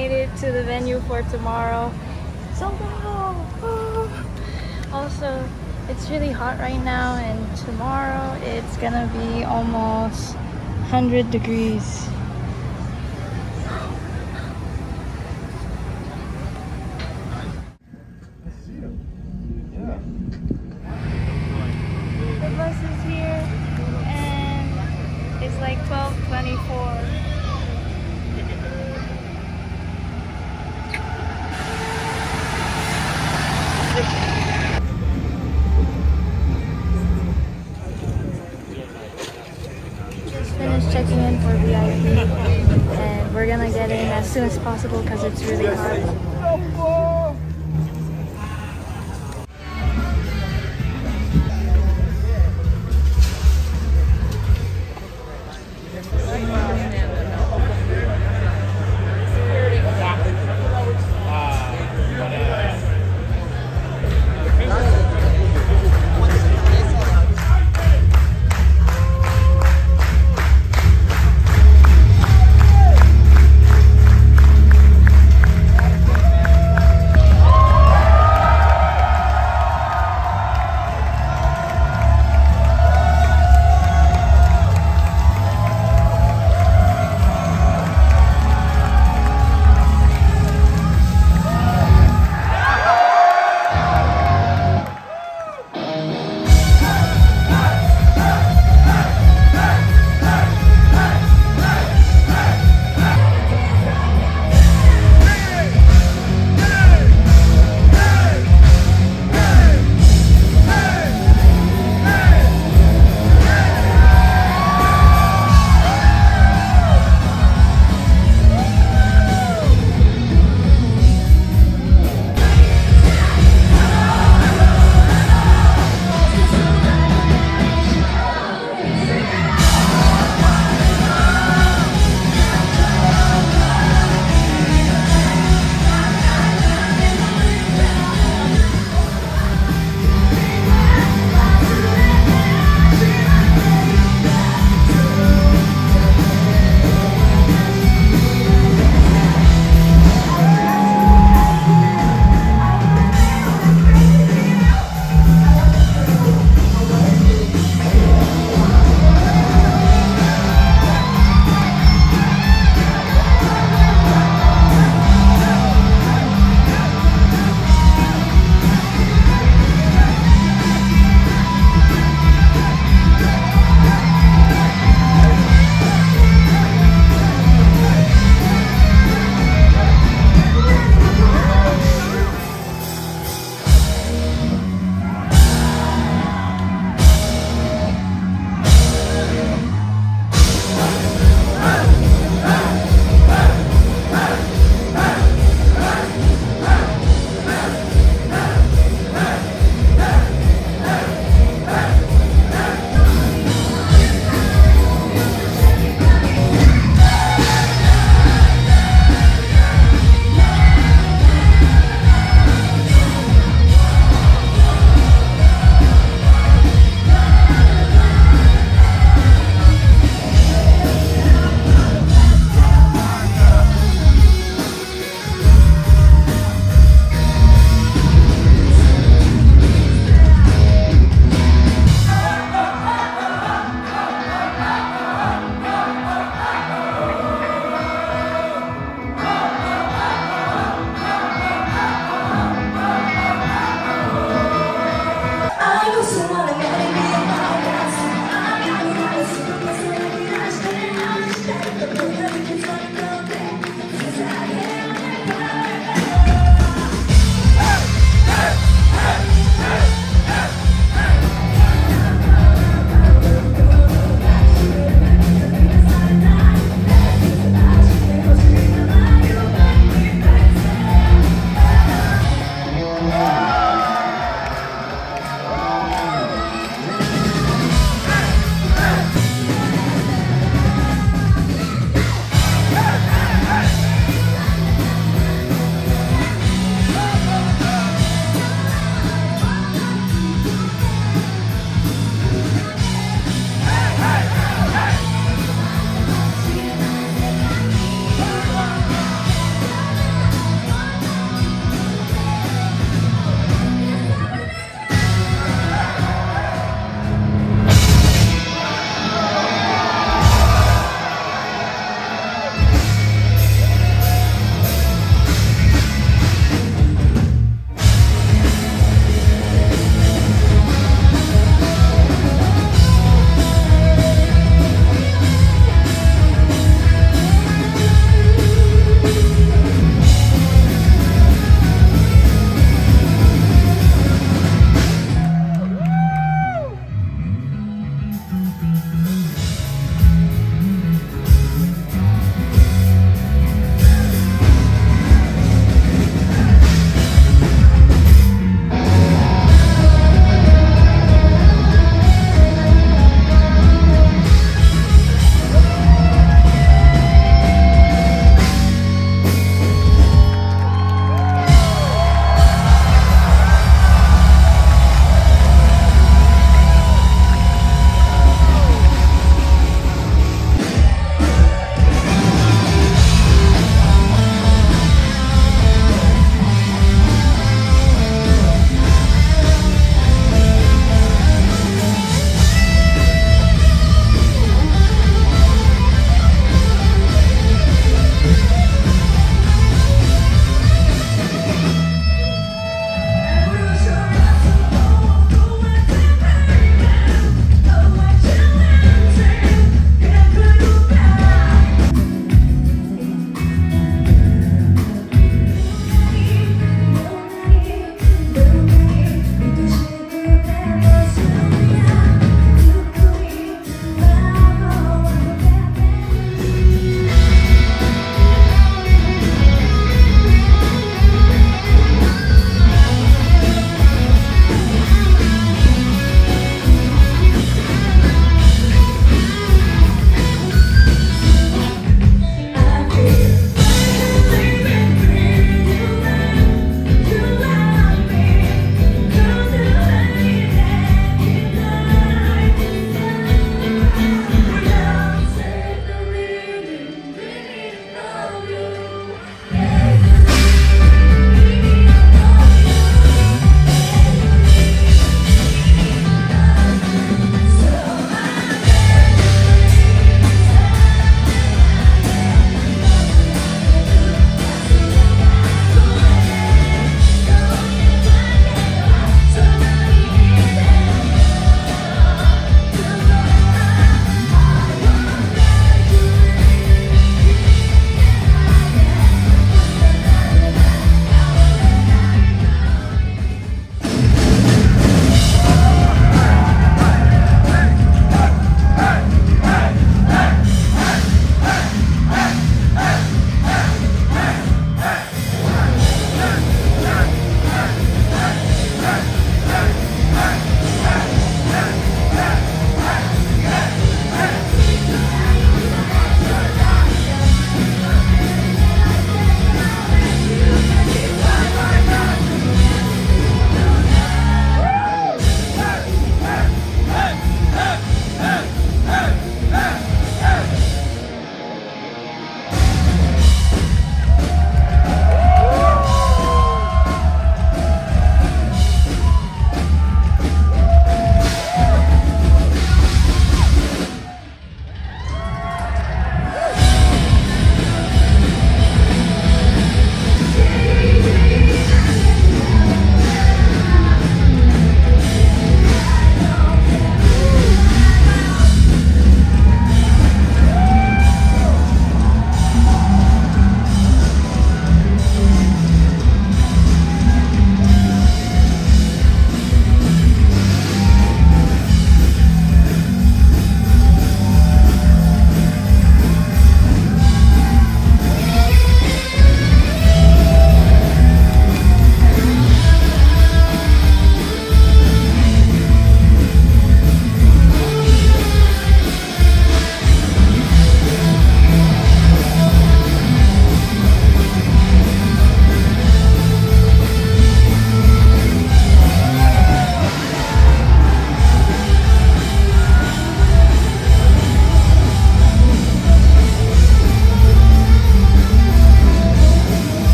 made it to the venue for tomorrow. So wow! Also, it's really hot right now and tomorrow it's gonna be almost 100 degrees. The bus is here and it's like 1224. Just finished checking in for VIP and we're gonna get in as soon as possible because it's really hot.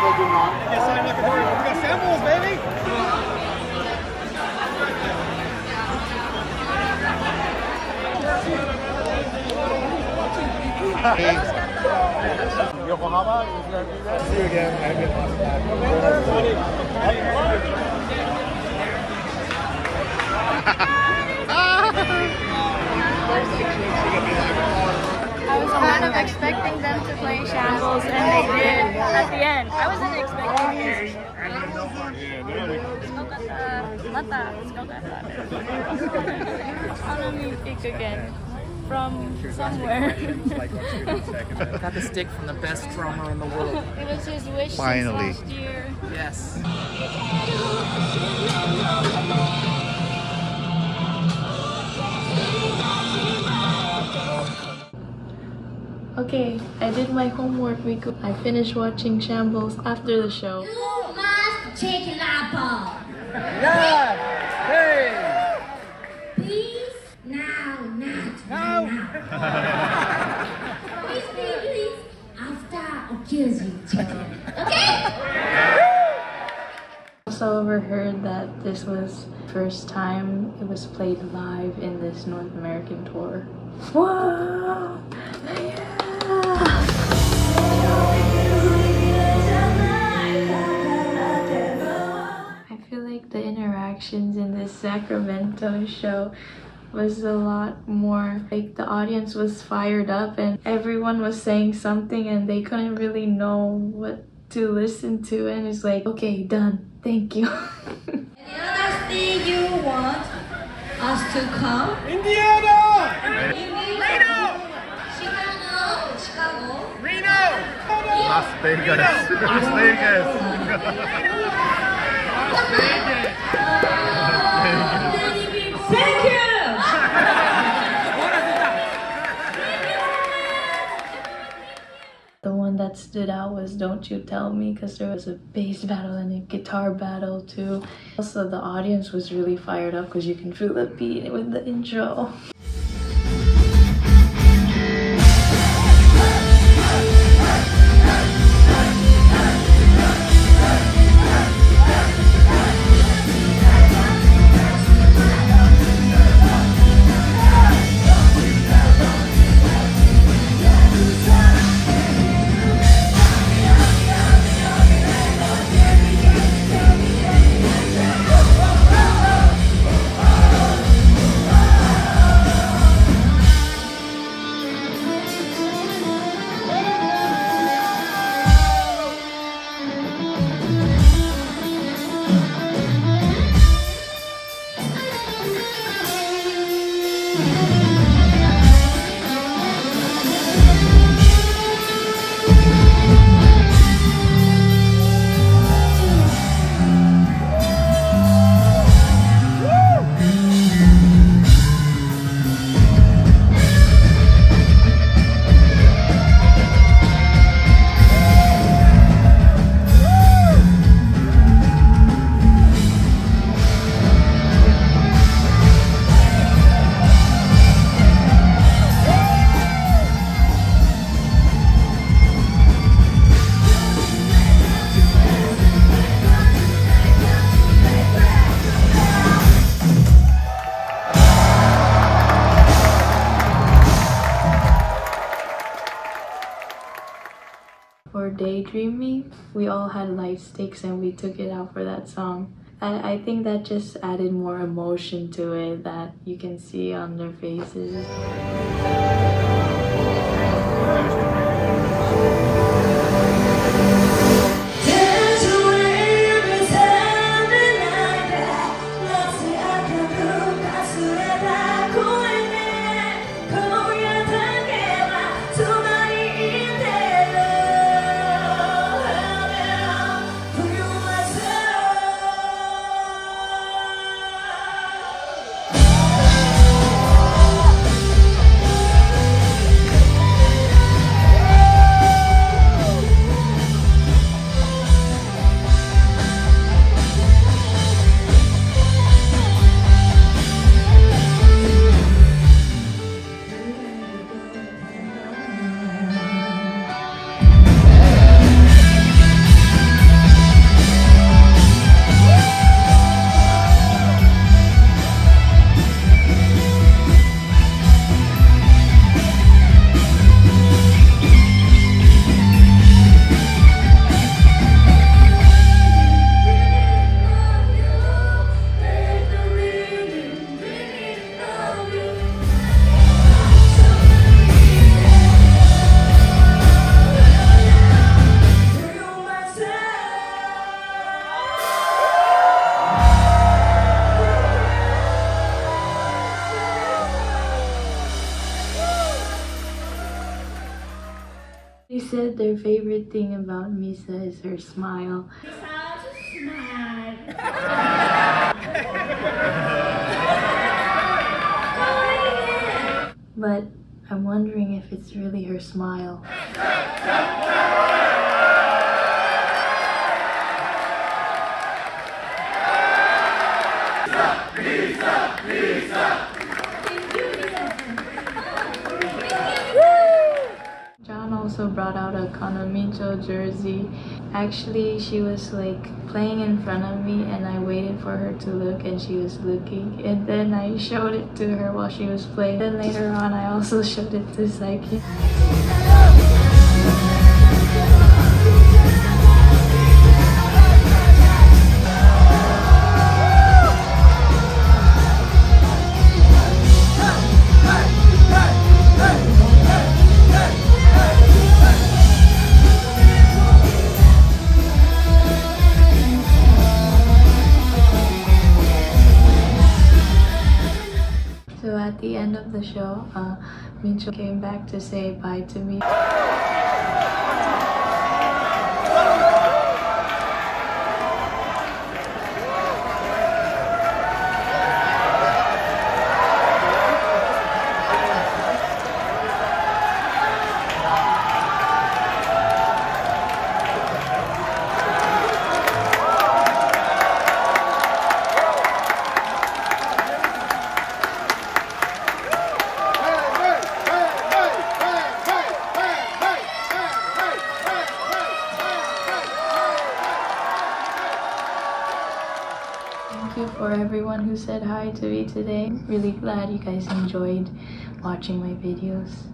we. Yes, I'm looking forward. We got samples, baby. Yokohama. See you again. I get lost back. Ah! Was kind of expecting them to play Shambles, and they did at the end. I wasn't expecting it. Mata, Kanami pick again from somewhere. Got the stick from the best drummer in the world. it was his wish Finally. last year. Yes. Okay, I did my homework, Riku. I finished watching Shambles after the show. You must take an apple. Yeah. Hey. Please? Now, not now. please, please, please. After accuse you, check. Okay? Also overheard that this was first time it was played live in this North American tour. Whoa! Sacramento show was a lot more like the audience was fired up and everyone was saying something and they couldn't really know what to listen to and it's like okay done thank you The other thing you want us to come? Indiana. Reno! Chicago! Chicago! Reno Las Vegas. Las Vegas. The one that stood out was Don't You Tell Me because there was a bass battle and a guitar battle too. Also, the audience was really fired up because you can feel the beat with the intro. For Daydreaming, we all had light sticks and we took it out for that song. I think that just added more emotion to it that you can see on their faces. About Misa is her smile. But I'm wondering if it's really her smile. Jersey. Actually, she was like playing in front of me and I waited for her to look and she was looking. And then I showed it to her while she was playing. Then later on, I also showed it to Saiki. The show, uh, Micho came back to say bye to me. To me today. Really glad you guys enjoyed watching my videos.